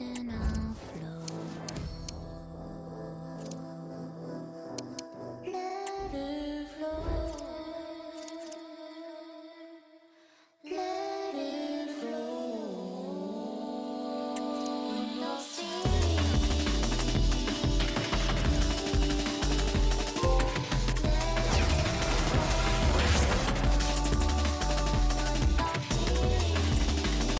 lasting out. Um,